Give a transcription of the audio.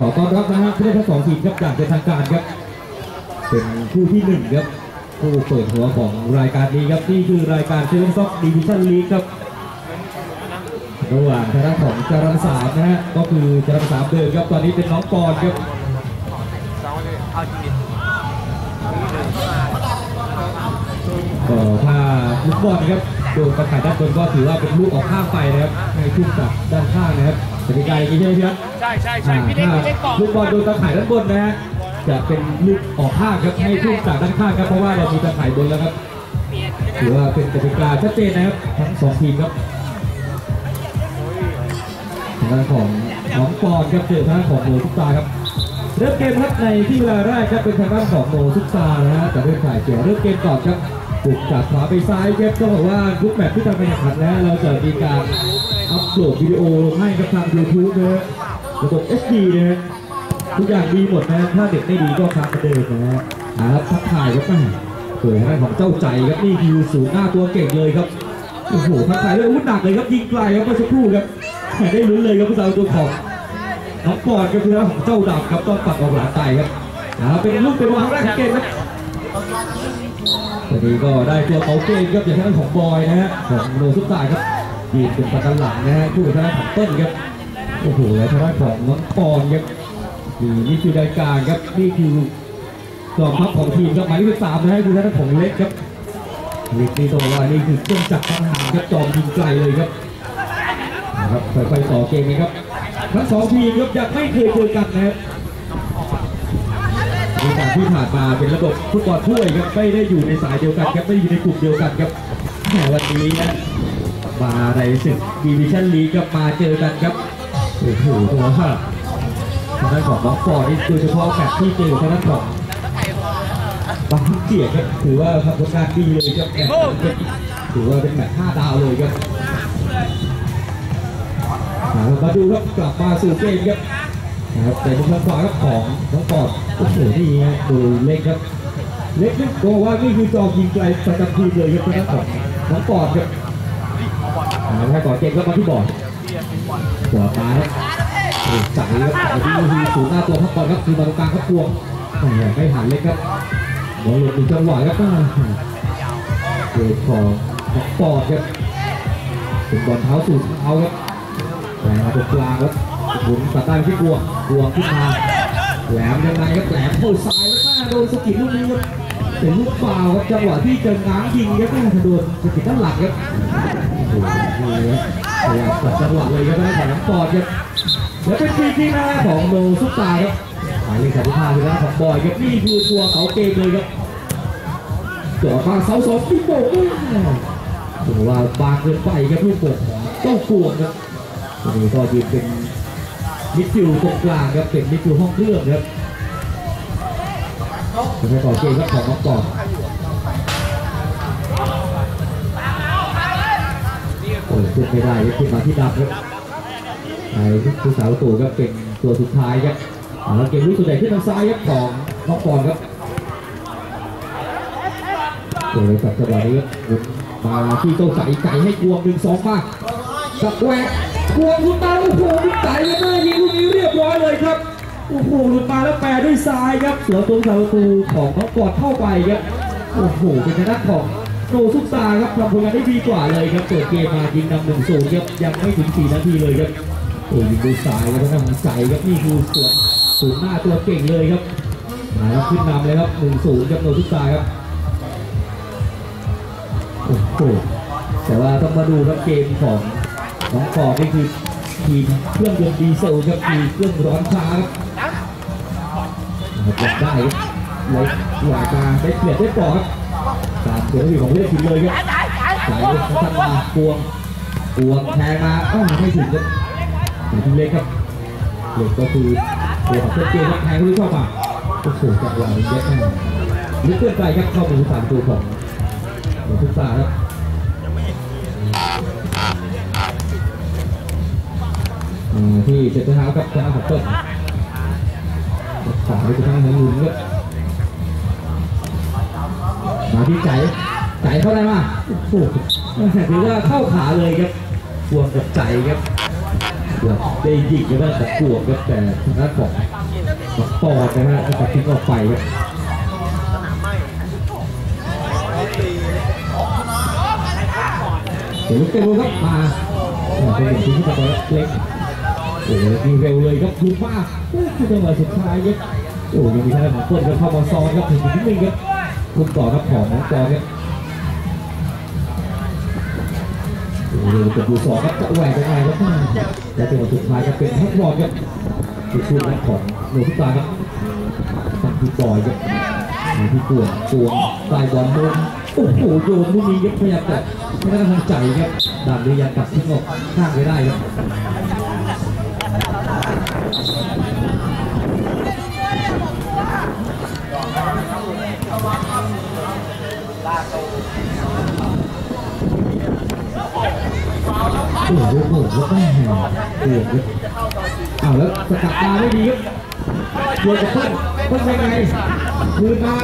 ขอต้อนรับนะฮะผู้เล่นทั้งสองทีมครับอย่างเป็นทางการครับเป็นคู่ที่หนึ่งครับคู่เปิดหัวของรายการนี้ครับนี่คือรายการ SEVENSOC Division League ครับระหว่างทางด้านของจรันสามนะฮะก็คือจรันสามเดิมครับตอนนี้เป็นน้องปอนครับก็ถ้าลูกบอลครับโดนตะข่ายด้านบนก็ถือว่าเป็นลูกออกข้างไปนะครับให้ทุ่มจากด้านข้างนะครับ กติกาอย่างนี้ใช่ไหมพี่ครับใช่ใช่ใช่อ่าพี่เล็กถ้าพี่เล็กบอกลูกบอลโดนตะข่ายด้านบนนะฮะจะเป็นลูกออกข้างครับให้ทุ่มจากด้านข้างครับเพราะว่าเรามีตะข่ายบนแล้วครับถือว่าเป็นกติกาชัดเจนนะครับทั้งสองทีมครับทางด้านของน้องปอนครับเจอทางด้านของโมทุกตาครับเริ่มเกมครับในที่เวลาแรกครับเป็นทางด้านของโมทุกตานะฮะแต่เริ่มถ่ายเกี่ยวเริ่มเกมก่อนครับบุกจากขวาไปซ้ายครับก็บอกว่าทุกแมตช์ที่ทำการแข่งขันนะฮะเราจะมีการ อัปโหลดวิดีโอให้กับทาง YouTube นะฮะระบบ HD นะฮะทุกอย่างดีหมดนะถ้าเด็กไม่ดีก็ครับเดิมนะฮะอ่าครับทักทายครับแม่เปิดให้ของเจ้าใจครับนี่คือสูงหน้าตัวเก่งเลยครับโอ้โหทักทายด้วยอาวุธหนักเลยครับยิงไกลครับเมื่อสักครู่ครับแหม่ได้ลุ้นเลยครับผู้สาวตัวของน้องปอนก็คือของเจ้าดำครับต้องปัดออกหลังไตครับอ่าเป็นลูกเป็นวางแรกของเกมครับตอนนี้ก็ได้ตัวเขาเกมครับอย่างทางด้านของบอยนะฮะของโนซุปตาครับ ยืนเป็นประกันหลังนะฮะคู่กับทางด้านของเติ้ลครับโอ้โหแล้วทางด้านของน้องปอนครับนี่นี่คือรายการครับนี่คือจอมทัพของทีมครับหมายเลขสามนะฮะคือท่านของเล็กครับเล็กนี่ต้องว่านี่คือเครื่องจักรทหารครับจอมยิงไกลเลยครับนะครับค่อยๆต่อเกมนะครับทั้งสองทีมครับยังไม่เคยเจอกันนะครับในการที่ผ่านมาเป็นระบบฟุตบอลถ้วยครับไม่ได้อยู่ในสายเดียวกันครับไม่ได้อยู่ในกลุ่มเดียวกันครับแต่วันนี้นะ มาในศึกดิวิชั่นลีกับมาเจอกันครับโอ้โหตัวว่าทางด้านของน้องฟอร์ดโดยเฉพาะแมตช์ที่เจอทางด้านของบางเกียรครับถือว่าทำผลงานดีเลยครับแมตช์นี้ถือว่าเป็นแมตช์ห้าดาวเลยครับอ่ามาดูครับกลับมาสู่เกมครับนะครับแต่มุมทางขวาครับของน้องฟอร์ดโอ้โหนี่ฮะดูเล็กครับเล็กนี่บอกว่านี่คือจอยิงไกลประจำทีมเลยครับทางด้านของน้องฟอร์ดครับ อ่าให้ก่อนเกมก็มาที่บอร์ดหัวมาครับจับเลยครับอันนี้คือศูนย์หน้าตัวพักบอลครับคือบอลกลางครับพวงไม่หันเลยครับบอลหลุดหนึ่งจังหวะครับเกิดของนักปอดครับเป็นบอลเท้าสู่เท้าครับแต่มตรงกลางครับหมุนตัดได้ที่พวงพวงขึ้นมาแหลมยังไงครับแหลมเข้าซ้ายแล้วโดนสกิดลูกนี้ครับ เป็นลูกฟาวครับจังหวะที่เจอง้างยิงครับหน้าโดนสกิดด้านหลังครับโอ้โหนี่ครับพยายามตัดจังหวะเลยครับได้ของนักปอดครับและเป็นฟรีคิกนะของโนซุปตาครับหมายเลขสามสิบห้าคือนะของบอยครับนี่คือตัวเขาเกมเลยครับจ่อมาเสาสองที่โป่งถือว่าบางเกินไปครับลูกโป่งของเจ้ากวงครับตัวนี้ก็ยืนเป็นมิดฟิลด์ตรงกลางครับเป็นมิดฟิลด์ห้องเครื่องครับ จะไปต่อเกมครับของน้องก่อนโอ้ยขึ้นไม่ได้ครับขึ้นมาที่ดำครับไอ้ผู้สาวตู่ก็เป็นตัวสุดท้ายครับแล้วเกมลุกตัวใหญ่ขึ้นทางซ้ายครับของน้องปอนครับเจอกับจังหวะนี้มาที่โต้ใส่ไก่ให้กวงหนึ่งสองมากกับแหวกกวงหลุดมาโอ้โหลูกไก่เลยแม่ยิงลูกนี้เรียบร้อยเลยครับ โอ้โหหลุดมาแล้วแปรด้วยซ้ายครับสวนตัวสาวตูของน้องปอนเข้าไปครับโอ้โหเป็นชนะของโนซุปตาครับทำผลงานได้ดีกว่าเลยครับเปิดเกมมายิงนำหนึ่งศูนย์ครับยังไม่ถึงสี่นาทีเลยครับโอ้ยิงดูสายแล้วก็ทำใสครับนี่คือสวนศูนย์หน้าตัวเก่งเลยครับมาแล้วขึ้นนำเลยครับหนึ่งศูนย์กับโนทุกตาครับโอ้โหแต่ว่าต้องมาดูครับเกมของน้องฟอดนี่คือทีมเครื่องยนต์ดีเซลครับทีมเครื่องร้อนช้าครับ ได้ครับเลยหลายการได้เปรียบได้ปอดครับตามตัวที่ของเล่นทีมเลยครับสายของท่านมาปวงปวงแทงมาอ้าวไม่ถึงครับทีมเล็กครับเล็กก็คือตัวของเพื่อนเกมแทงที่เข้ามาโอ้โหจังหวะนี้เยอะแน่ลึกเกินไปครับเข้ามือสามตัวของของทุกตาครับที่เจ็ดเท้าครับชนะของเปิ้ล สามไปทางของลุนครับมาที่ใจใจเข้าได้มาโอ้โหถือว่าเข้าขาเลยครับพวงกับใจครับเกือบได้ยิงก็ได้แต่กลัวครับแต่ทางด้านของบักปอดนะฮะตัดทิ้งออกไปครับเดี๋ยวลูกเตะครับมาเป็นอย่งที่ที่ตะโกนเล็ก โอ้โหดีเร็วเลยครับดูมากโอ้คือจังหวะสุดท้ายครับโอ้ยังมีทางด้านของเปิ้ลครับเข้ามาซ้อนครับถึงที่หนึ่งครับคุณต่อครับของน้องจอครับโอ้โหจะดูสองครับจะแหวกยังไงครับและจังหวะสุดท้ายจะเป็นแฮกบอลครับคือคู่นักของโนพิตาครับตัดที่บอยครับมีที่กวงกวงใส่บอลมุมโอ้โหโยนลูกนี้ครับพยายามจะไม่ได้กำลังใจครับดันเลยยังตัดทิ้งออกข้างไม่ได้ครับ โอ้โหเปิดแล้วก็แหงเกลียดอ้าวแล้วสกัดตาไม่ดีครับโยนกับเพื่อนเพื่อนยังไงคืนมา